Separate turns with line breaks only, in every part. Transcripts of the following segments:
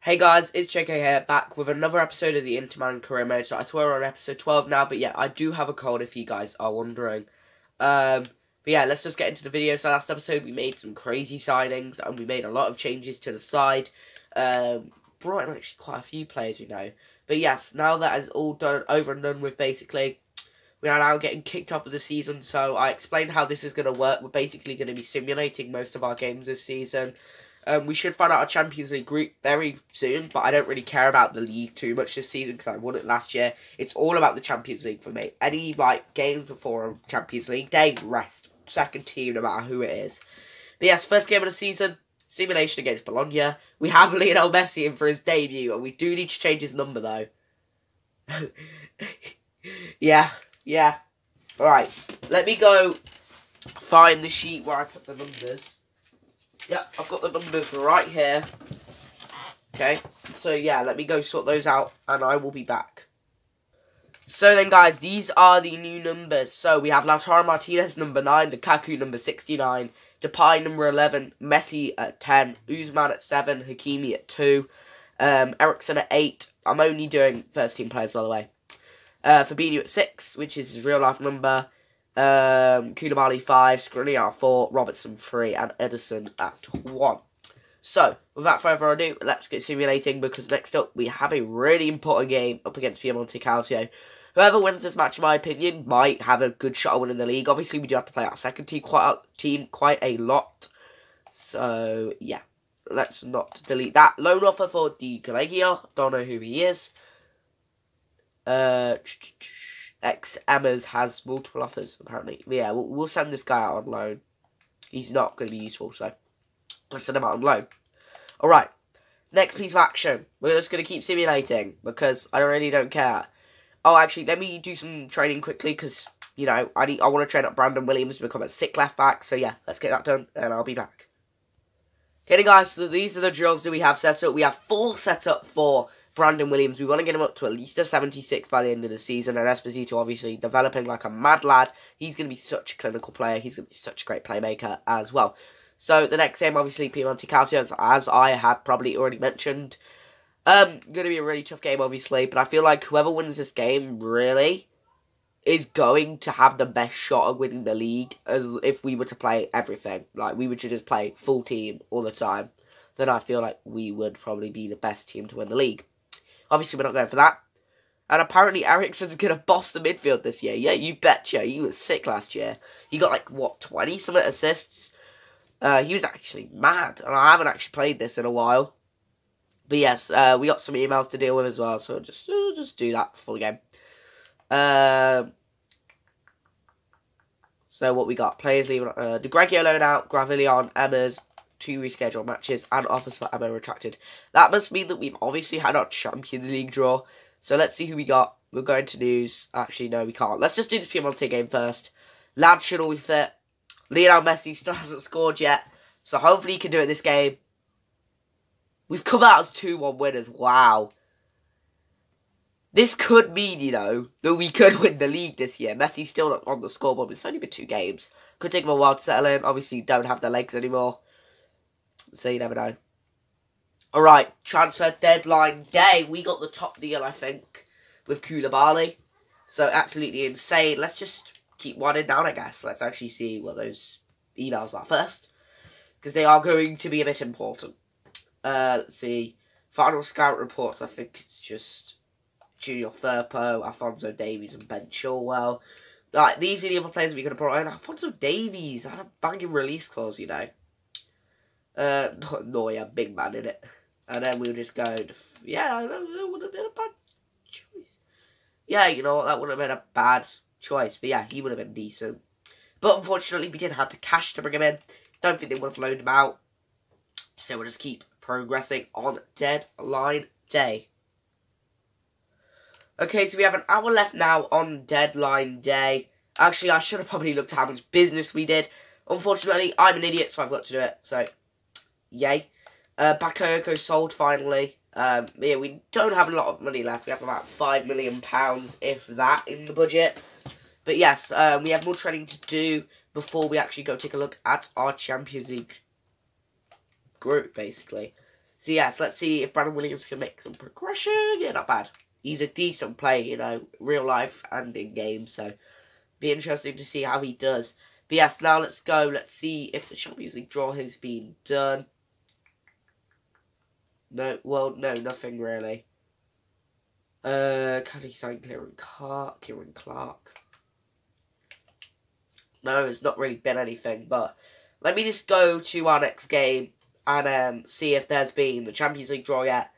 Hey guys, it's JK here, back with another episode of the Inter Milan Career Mode. So I swear we're on episode 12 now, but yeah, I do have a cold if you guys are wondering. Um, but yeah, let's just get into the video. So last episode we made some crazy signings, and we made a lot of changes to the side. Um, brought in actually quite a few players, you know. But yes, now that is all done, over and done with basically, we are now getting kicked off of the season. So I explained how this is going to work. We're basically going to be simulating most of our games this season. Um, we should find out our Champions League group very soon, but I don't really care about the league too much this season because I won it last year. It's all about the Champions League for me. Any like games before a Champions League day, rest second team, no matter who it is. But yes, first game of the season, simulation against Bologna. We have Lionel Messi in for his debut, and we do need to change his number though. yeah, yeah. All right, let me go find the sheet where I put the numbers. Yeah, I've got the numbers right here. Okay, so yeah, let me go sort those out and I will be back. So then, guys, these are the new numbers. So we have Lautaro Martinez, number 9, Lukaku, number 69, Depay, number 11, Messi at 10, Ousmane at 7, Hakimi at 2, um, Eriksen at 8. I'm only doing first team players, by the way. Uh, Fabinho at 6, which is his real life number um, Koulibaly 5, Skriniar 4, Robertson 3, and Ederson at 1. So, without further ado, let's get simulating because next up we have a really important game up against Piemonte Calcio. Whoever wins this match, in my opinion, might have a good shot of winning the league. Obviously, we do have to play our second team quite a, team quite a lot. So, yeah. Let's not delete that. Loan offer for Di Greggio. Don't know who he is. Uh... Ex Emmers has multiple offers, apparently. But yeah, we'll, we'll send this guy out on loan. He's not going to be useful, so let's send him out on loan. Alright, next piece of action. We're just going to keep simulating because I really don't care. Oh, actually, let me do some training quickly because, you know, I need, I want to train up Brandon Williams to become a sick left back. So yeah, let's get that done and I'll be back. Okay, guys, so these are the drills that we have set up. We have four set up for Brandon Williams. We want to get him up to at least a 76 by the end of the season. And Esposito, obviously, developing like a mad lad. He's going to be such a clinical player. He's going to be such a great playmaker as well. So, the next game, obviously, Piemonte Calcio, as I have probably already mentioned. Um, to be a really tough game, obviously. But I feel like whoever wins this game, really, is going to have the best shot of winning the league as if we were to play everything. Like, we were to just play full team all the time. Then I feel like we would probably be the best team to win the league. Obviously, we're not going for that. And apparently, Eriksen's going to boss the midfield this year. Yeah, you betcha. He was sick last year. He got, like, what, 20 something assists? Uh, he was actually mad. And I haven't actually played this in a while. But yes, uh, we got some emails to deal with as well. So just, uh, just do that before the game. Uh, so what we got? Players leaving. Uh, De Greggio loan out. Gravillon, Emmers, two rescheduled matches and offers for Emma retracted. That must mean that we've obviously had our Champions League draw. So let's see who we got. We're going to news. Actually, no, we can't. Let's just do this Piemonte game first. Lad should all be fit. Lionel Messi still hasn't scored yet. So hopefully he can do it this game. We've come out as 2-1 winners. Wow. This could mean, you know, that we could win the league this year. Messi's still not on the scoreboard, it's only been two games. Could take him a while to settle in. Obviously, don't have the legs anymore so you never know. All right, transfer deadline day. We got the top deal, I think, with Koulibaly. So absolutely insane. Let's just keep winding down, I guess. Let's actually see what those emails are first. Because they are going to be a bit important. Uh, let's see. Final scout reports, I think it's just Junior Firpo, Alphonso Davies, and Ben Chilwell. Like, these are the other players we're going to brought in. Alphonso Davies had a banging release clause, you know. Uh, Neuer, big man in it. And then we'll just go, yeah, that would have been a bad choice. Yeah, you know, what, that would have been a bad choice. But yeah, he would have been decent. But unfortunately, we didn't have the cash to bring him in. Don't think they would have loaned him out. So we'll just keep progressing on deadline day. Okay, so we have an hour left now on deadline day. Actually, I should have probably looked at how much business we did. Unfortunately, I'm an idiot, so I've got to do it. So, yay. Uh, Bakayoko sold finally. Um, yeah, we don't have a lot of money left. We have about five million pounds, if that, in the budget. But yes, um, we have more training to do before we actually go take a look at our Champions League group, basically. So yes, let's see if Brandon Williams can make some progression. Yeah, not bad. He's a decent player, you know, real life and in game. So be interesting to see how he does. But yes, now let's go. Let's see if the Champions League draw has been done. No, well, no, nothing really. Uh, can he sign Kieran Clark? Kieran Clark. No, it's not really been anything, but let me just go to our next game and um, see if there's been the Champions League draw yet.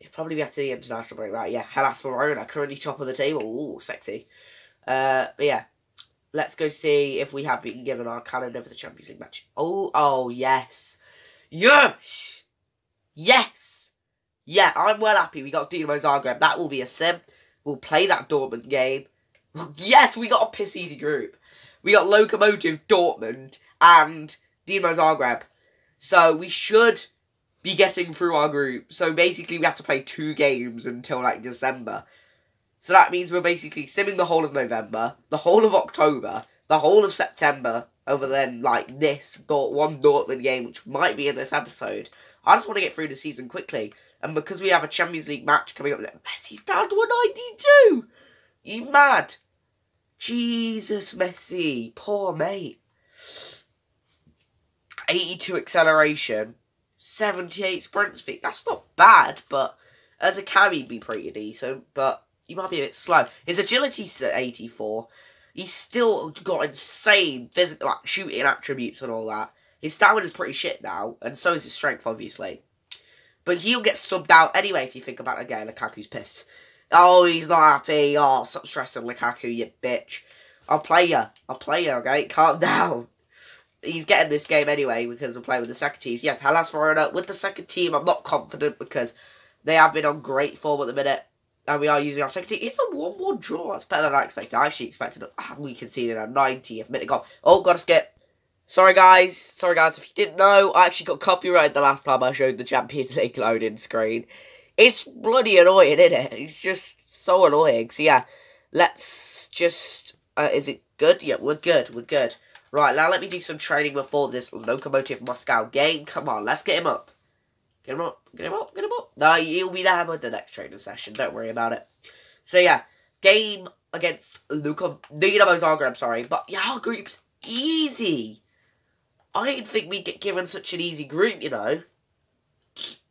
It'll probably be after the international break, right? Yeah, Hellas Verona, currently top of the table. Ooh, sexy. Uh, but yeah, let's go see if we have been given our calendar for the Champions League match. Oh, oh, yes. Yes! Yes! Yeah, I'm well happy we got Dinamo Zagreb. That will be a sim. We'll play that Dortmund game. yes, we got a piss easy group. We got Lokomotiv, Dortmund, and Dinamo Zagreb. So we should be getting through our group. So basically we have to play two games until like December. So that means we're basically simming the whole of November, the whole of October, the whole of September, other than like this one Dortmund game, which might be in this episode. I just want to get through the season quickly. And because we have a Champions League match coming up, Messi's down to a 92! You mad? Jesus, Messi. Poor mate. 82 acceleration. 78 sprint speed. That's not bad, but as a carry, he'd be pretty decent. But he might be a bit slow. His agility's at 84. He's still got insane physical, like, shooting attributes and all that. His stamina's pretty shit now, and so is his strength, obviously. But he'll get subbed out anyway if you think about it again. Lukaku's pissed. Oh, he's not happy. Oh, stop stressing Lukaku, you bitch. I'll play you. I'll play you, okay? Calm down. He's getting this game anyway because we're playing with the second teams. Yes, Hellas Verona with the second team. I'm not confident because they have been on great form at the minute. And we are using our second team. It's a 1-1 draw. That's better than I expected. I actually expected ah, we conceded a 90th minute goal. Oh, got to skip. Sorry, guys. Sorry, guys. If you didn't know, I actually got copyrighted the last time I showed the Champions League loading screen. It's bloody annoying, isn't it? It's just so annoying. So, yeah. Let's just... Uh, is it good? Yeah, we're good. We're good. Right, now let me do some training before this Locomotive Moscow game. Come on, let's get him up. Get him up. Get him up. Get him up. No, he'll be there with the next training session. Don't worry about it. So, yeah. Game against Luka... Dinamo Zagreb, sorry. But, yeah, our group's easy. I didn't think we'd get given such an easy group, you know.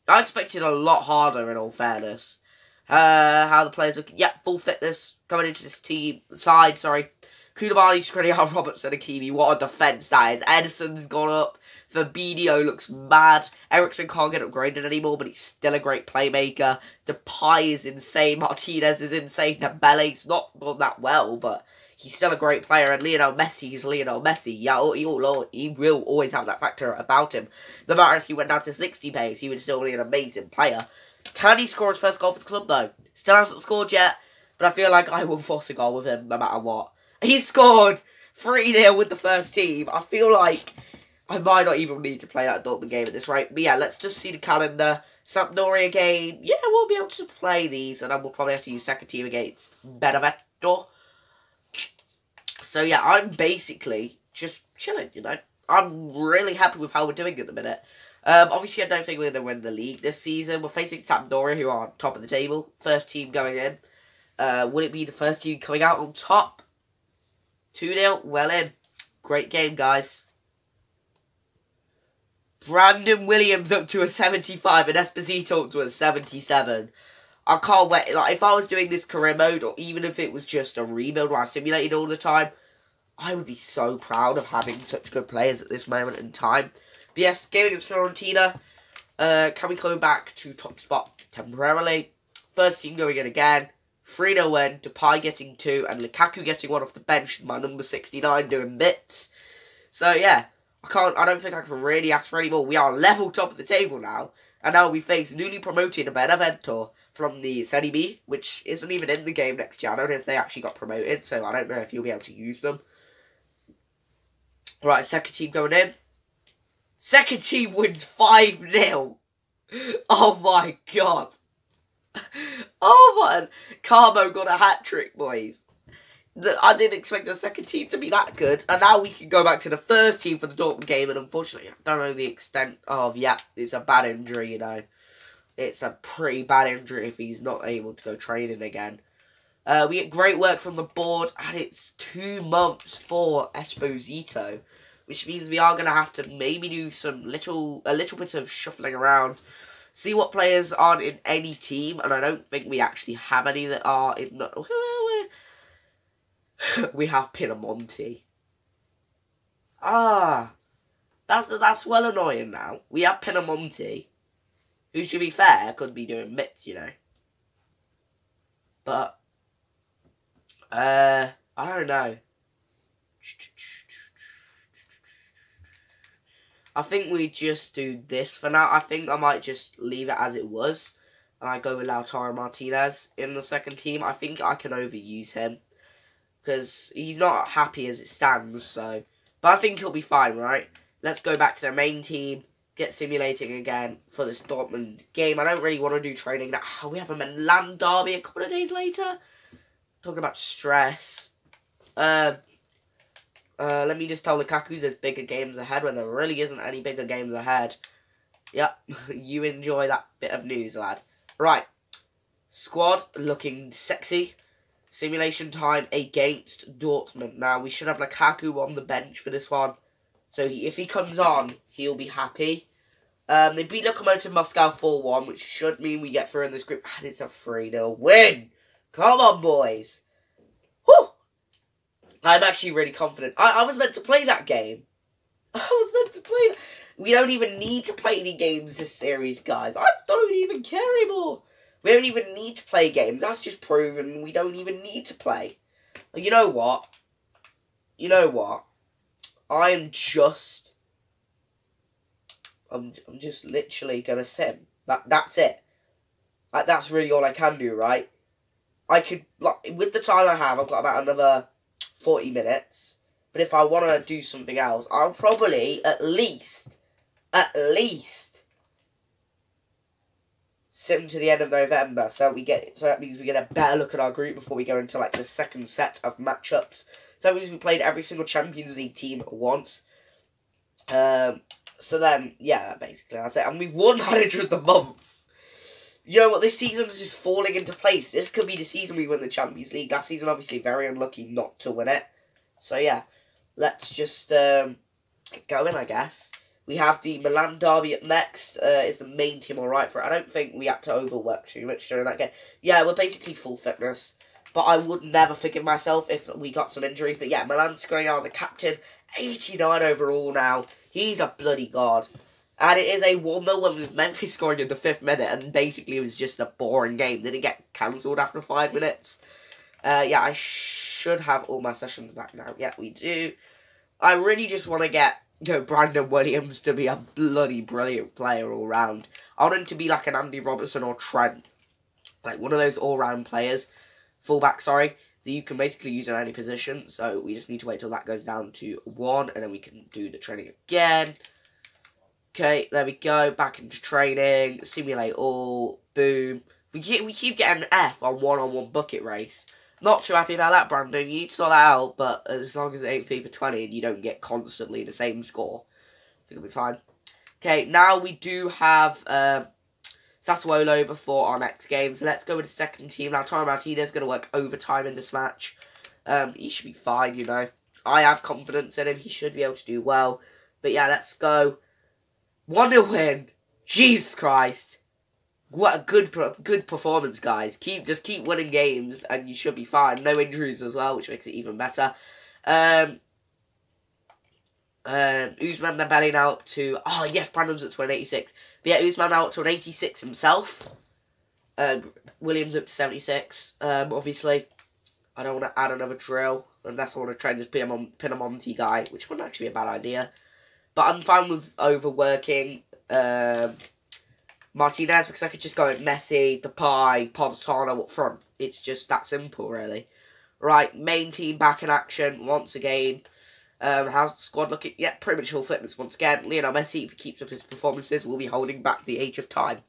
I expected a lot harder, in all fairness. Uh, how the players look. Yeah, full fitness coming into this team side. Sorry, Koulibaly, Skriniar, Robertson, Hakimi. What a defense that is. Ederson's gone up. Fabinho looks mad. Eriksen can't get upgraded anymore, but he's still a great playmaker. Depay is insane. Martinez is insane. Dembele's not gone that well, but he's still a great player, and Lionel Messi is Lionel Messi. Yeah, he will, he will always have that factor about him. No matter if he went down to 60 pace, he would still be an amazing player. Can he score his first goal for the club, though? Still hasn't scored yet, but I feel like I will force a goal with him no matter what. He scored 3-0 with the first team. I feel like I might not even need to play that Dortmund game at this rate. But yeah, let's just see the calendar. Sampdoria game. Yeah, we'll be able to play these, and I will probably have to use second team against Benevento. So yeah, I'm basically just chilling, you know. I'm really happy with how we're doing at the minute. Um, obviously, I don't think we're going to win the league this season. We're facing Sampdoria, who are top of the table. First team going in. Uh, will it be the first team coming out on top? 2-0, well in. Great game, guys. Brandon Williams up to a 75 and Esposito up to a 77. I can't wait. Like, if I was doing this career mode, or even if it was just a rebuild where I simulated all the time, I would be so proud of having such good players at this moment in time. But yes, game against Fiorentina. Uh, coming coming back to top spot temporarily. First team going in again. 3 0 win, Depay getting 2, and Lukaku getting 1 off the bench, my number 69 doing bits. So yeah, I can't I don't think I can really ask for any more. We are level top of the table now. And now we face newly promoted Benevento from the Serie B, which isn't even in the game next year. I don't know if they actually got promoted, so I don't know if you'll be able to use them. Right, second team going in. Second team wins 5-0. Oh my god. Oh my. Carbo got a hat trick, boys. I didn't expect the second team to be that good. And now we can go back to the first team for the Dortmund game. And unfortunately, I don't know the extent of, yeah, it's a bad injury, you know. It's a pretty bad injury if he's not able to go training again. Uh, we get great work from the board, and it's two months for Esposito, which means we are going to have to maybe do some little, a little bit of shuffling around, see what players aren't in any team, and I don't think we actually have any that are in. we have Pinamonti. Ah, that's that's well annoying now. We have Pinamonti, who, to be fair, could be doing bits, you know. But uh, I don't know. I think we just do this for now. I think I might just leave it as it was. And I go with Lautaro Martinez in the second team. I think I can overuse him. Because he's not happy as it stands, so... But I think he'll be fine, right? Let's go back to the main team. Get simulating again for this Dortmund game. I don't really want to do training now. We have a Milan derby a couple of days later talking about stress. Uh, uh, let me just tell Lukaku there's bigger games ahead when there really isn't any bigger games ahead. Yep, you enjoy that bit of news, lad. Right, squad looking sexy. Simulation time against Dortmund. Now, we should have Lukaku on the bench for this one. So if he comes on, he'll be happy. Um, they beat Lokomotiv Moscow 4-1, which should mean we get through in this group. And it's a 3-0 win. Come on, boys. I'm actually really confident. I, I was meant to play that game. I was meant to play. We don't even need to play any games this series, guys. I don't even care anymore. We don't even need to play games. That's just proven we don't even need to play. You know what? You know what? I am just... I'm, I'm just literally going to sim. That, that's it. Like, that's really all I can do, right? I could like with the time I have, I've got about another forty minutes. But if I want to do something else, I'll probably at least, at least, sit until the end of November. So we get so that means we get a better look at our group before we go into like the second set of matchups. So that means we played every single Champions League team once. Um. So then, yeah, basically that's it. And we've won manager of the month you know what, this season is just falling into place. This could be the season we win the Champions League. Last season, obviously, very unlucky not to win it. So, yeah, let's just um, get going, I guess. We have the Milan derby up next. Uh, is the main team all right for it? I don't think we had to overwork too much during that game. Yeah, we're basically full fitness. But I would never forgive myself if we got some injuries. But yeah, Milan Skriniar, the captain, 89 overall now. He's a bloody god. And it is a 1 0 win with Memphis scoring in the fifth minute, and basically it was just a boring game. Did it get cancelled after five minutes? Uh, yeah, I should have all my sessions back now. Yeah, we do. I really just want to get you know, Brandon Williams to be a bloody brilliant player all round. I want him to be like an Andy Robertson or Trent. Like one of those all round players. Fullback, sorry. That you can basically use in any position. So we just need to wait till that goes down to one, and then we can do the training again. Okay, there we go. Back into training. Simulate all. Boom. We keep, we keep getting an F on one-on-one bucket race. Not too happy about that, Brandon. You need to sort that out, but as long as it ain't FIFA 20 and you don't get constantly the same score, I think it'll be fine. Okay, now we do have uh, Sassuolo before our next game. So let's go with the second team. Lautaro Martinez going to work overtime in this match. Um, he should be fine, you know. I have confidence in him. He should be able to do well. But yeah, let's go. Wonder win. Jesus Christ. What a good good performance, guys. Keep Just keep winning games and you should be fine. No injuries as well, which makes it even better. Um, um, Ousmane Dembele now up to... Oh, yes, Brandon's up to an 86. But yeah, Ousmane now up to an 86 himself. Um, Williams up to 76. Um, obviously, I don't want to add another drill unless I want to train this Pinamonti guy, which wouldn't actually be a bad idea. But I'm fine with overworking um, Martinez because I could just go with Messi, Depay, Politano up front. It's just that simple, really. Right, main team back in action once again. Um, how's the squad looking? Yeah, pretty much full fitness once again. Lionel Messi, if he keeps up his performances, will be holding back the age of time.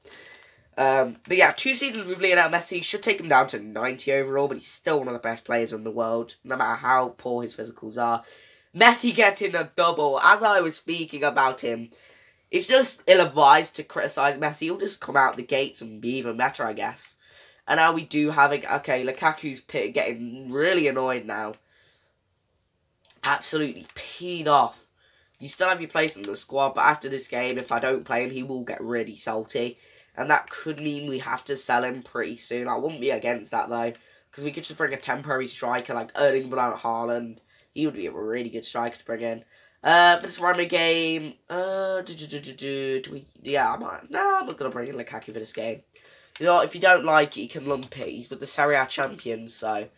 Um, but yeah, two seasons with Lionel Messi should take him down to 90 overall, but he's still one of the best players in the world, no matter how poor his physicals are. Messi getting a double, as I was speaking about him, it's just ill-advised to criticise Messi. He'll just come out the gates and be even better, I guess. And now we do have, a, okay, Lukaku's getting really annoyed now. Absolutely peed off. You still have your place in the squad, but after this game, if I don't play him, he will get really salty. And that could mean we have to sell him pretty soon. I wouldn't be against that, though. Because we could just bring a temporary striker like Erling Braut Haaland. He would be a really good striker to bring in. Uh, but it's a random game. Uh, do, do, do, do, do, do we, yeah, I might. Nah, I'm not going to bring in Lukaku for this game. You know, if you don't like it, you can lump it. He's with the Serie A champions, so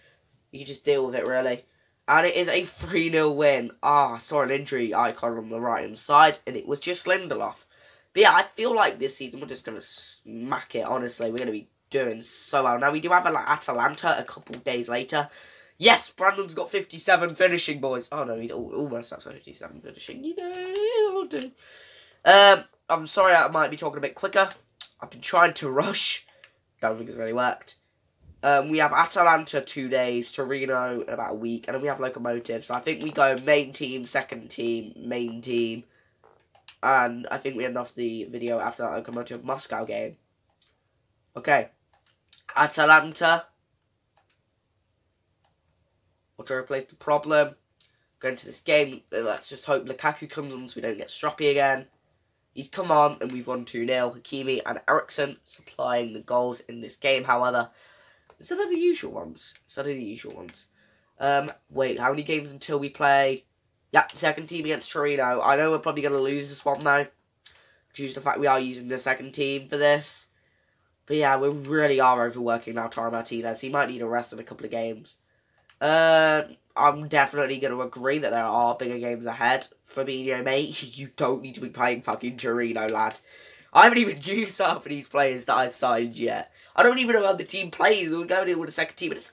you can just deal with it, really. And it is a 3-0 win. Ah, I saw an injury icon on the right-hand side, and it was just Lindelof. But yeah, I feel like this season we're just going to smack it, honestly. We're going to be doing so well. Now, we do have like, Atalanta a couple days later. Yes, Brandon's got 57 finishing, boys. Oh, no, he almost has 57 finishing. You know, do. Um, I'm sorry I might be talking a bit quicker. I've been trying to rush. Don't think it's really worked. Um, we have Atalanta two days, Torino in about a week, and then we have Locomotive. So I think we go main team, second team, main team, and I think we end off the video after that Locomotive Moscow game. Okay. Atalanta. To replace the problem. Going to this game, let's just hope Lukaku comes on so we don't get stroppy again. He's come on and we've won 2 0. Hakimi and Eriksen supplying the goals in this game, however. Instead of the usual ones. Instead of the usual ones. Um, wait, how many games until we play? Yeah, second team against Torino. I know we're probably going to lose this one now. Due to the fact we are using the second team for this. But yeah, we really are overworking now Tara Martinez. He might need a rest in a couple of games. Uh, I'm definitely going to agree that there are bigger games ahead. Fabinho, mate, you don't need to be playing fucking Torino, lad. I haven't even used half of these players that I signed yet. I don't even know how the team plays. We're going in with the second team. It's,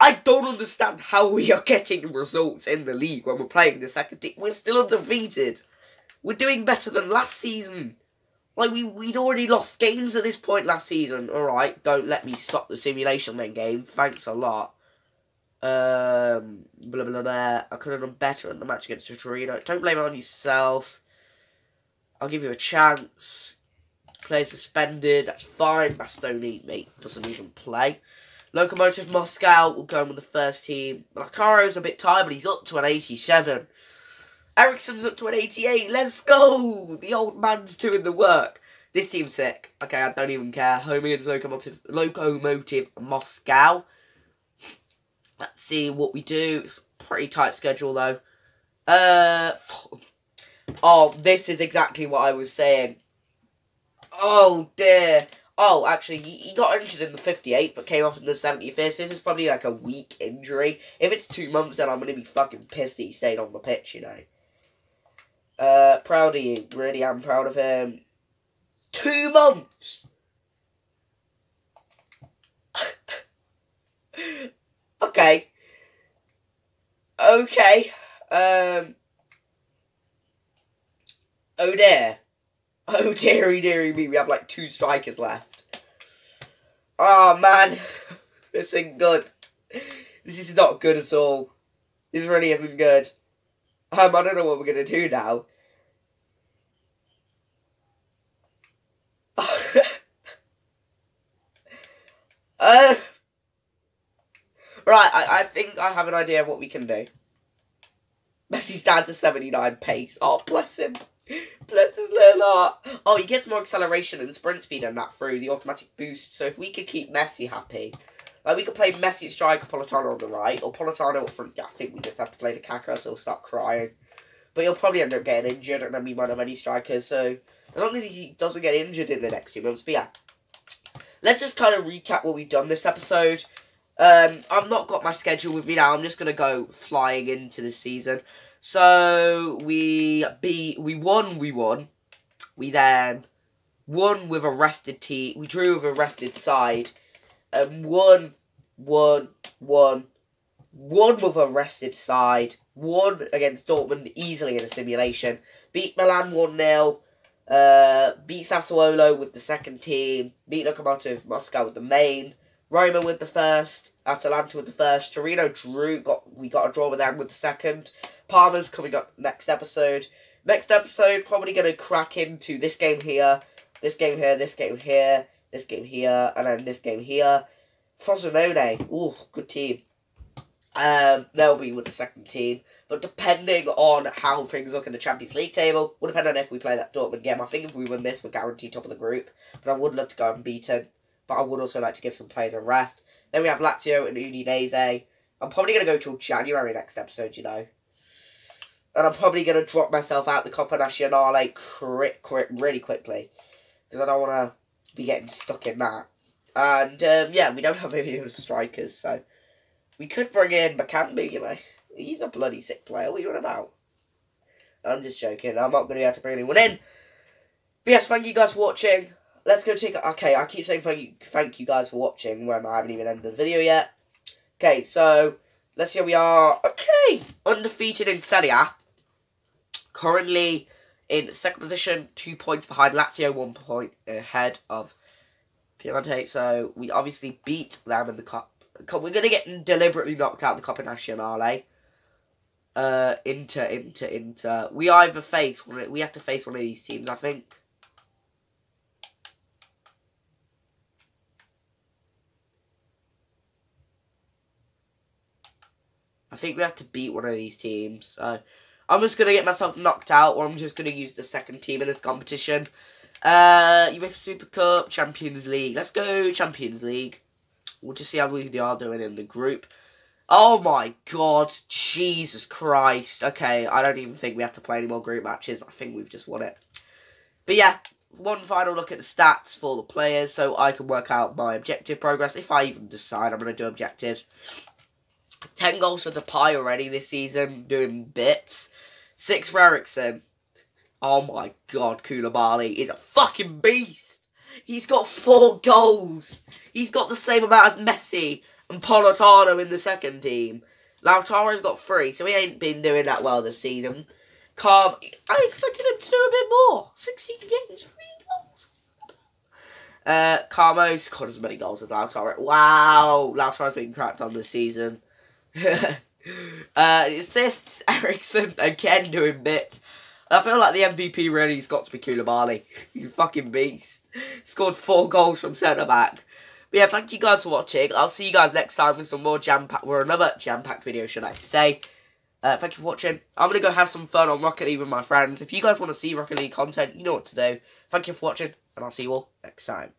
I don't understand how we are getting results in the league when we're playing the second team. We're still undefeated. We're doing better than last season. Like, we, we'd already lost games at this point last season. Alright, don't let me stop the simulation then game. Thanks a lot. Um, blah, blah, blah. I could have done better in the match against Torino. Don't blame it on yourself. I'll give you a chance. Player suspended. That's fine. Bastoni, mate, doesn't even play. Locomotive Moscow will go in with the first team. Lautaro's a bit tired, but he's up to an 87. Eriksen's up to an 88. Let's go! The old man's doing the work. This team's sick. Okay, I don't even care. Home against Locomotive, Locomotive Moscow. Let's see what we do. It's pretty tight schedule, though. Uh, oh, this is exactly what I was saying. Oh, dear. Oh, actually, he, got injured in the 58th, but came off in the 75th. This is probably like a weak injury. If it's two months, then I'm going to be fucking pissed he stayed on the pitch, you know. Uh, proud of you. Really am proud of him. Two months! okay. Okay. Um. Oh dear. Oh dearie dearie me, we have like two strikers left. Oh man. this ain't good. This is not good at all. This really isn't good. Um, I don't know what we're gonna do now. uh, right, I, I think I have an idea of what we can do. Messi's down to 79 pace. Oh, bless him. Bless his little heart. Oh, he gets more acceleration and sprint speed and that through the automatic boost. So if we could keep Messi happy, like we could play Messi striker, Politano on the right, or Politano up front. Yeah, I think we just have to play the Kaka, so he'll start crying. But he'll probably end up getting injured, and then we might have any strikers. So as long as he doesn't get injured in the next two months, but yeah. Let's just kind of recap what we've done this episode. Um, I've not got my schedule with me now. I'm just gonna go flying into the season. So we beat, we won, we won. We then won with a rested team. We drew with a rested side. And won, won, won, won with a rested side, won against Dortmund easily in a simulation, beat Milan 1 0, uh, beat Sassuolo with the second team, beat Lokomotiv Moscow with the main, Roma with the first, Atalanta with the first, Torino drew, got we got a draw with them with the second, Parma's coming up next episode. Next episode, probably going to crack into this game here, this game here, this game here, this game here, and then this game here. Frosinone, ooh, good team. Um, they'll be with the second team. But depending on how things look in the Champions League table, will depend on if we play that Dortmund game. I think if we win this, we're guaranteed top of the group. But I would love to go unbeaten. But I would also like to give some players a rest. Then we have Lazio and Udinese. I'm probably going to go till January next episode, you know. And I'm probably going to drop myself out the Coppa Nazionale quick, quick, really quickly. Because I don't want to be getting stuck in that. And, um, yeah, we don't have any strikers, so... We could bring in Makambi, you know. He's a bloody sick player. What are you on about? I'm just joking. I'm not going to be able to bring anyone in. But yes, thank you guys for watching. Let's go take... Okay, I keep saying thank you, thank you guys for watching when I haven't even ended the video yet. Okay, so... Let's see how we are. Okay. Undefeated in Serie. Currently in second position. Two points behind Lazio. One point ahead of Piemonte. So we obviously beat them in the cup. We're going to get deliberately knocked out of the Coppa Nazionale uh, Inter, Inter, Inter. We either face one. We have to face one of these teams, I think. I think we have to beat one of these teams. So I'm just gonna get myself knocked out, or I'm just gonna use the second team in this competition. Uh, UEFA Super Cup, Champions League. Let's go Champions League. We'll just see how we are doing in the group. Oh my god, Jesus Christ. Okay, I don't even think we have to play any more group matches. I think we've just won it. But yeah, one final look at the stats for the players so I can work out my objective progress. If I even decide I'm going to do objectives. 10 goals for Depay already this season, doing bits. 6 for Eriksen. Oh my god, Koulibaly is a fucking beast. He's got 4 goals. He's got the same amount as Messi and Politano in the second team. Lautaro's got three, so he ain't been doing that well this season. Calm. I expected him to do a bit more. 16 games, three goals. Uh, Carmo scored as many goals as Lautaro. Wow, Lautaro's been cracked on this season. uh, assists, Eriksen again doing bits. I feel like the MVP really has got to be Koulibaly. you fucking beast. Scored four goals from centre back. But yeah, thank you guys for watching. I'll see you guys next time with some more jam-packed, or another jam-packed video, should I say. Uh, thank you for watching. I'm going to go have some fun on Rocket League with my friends. If you guys want to see Rocket League content, you know what to do. Thank you for watching, and I'll see you all next time.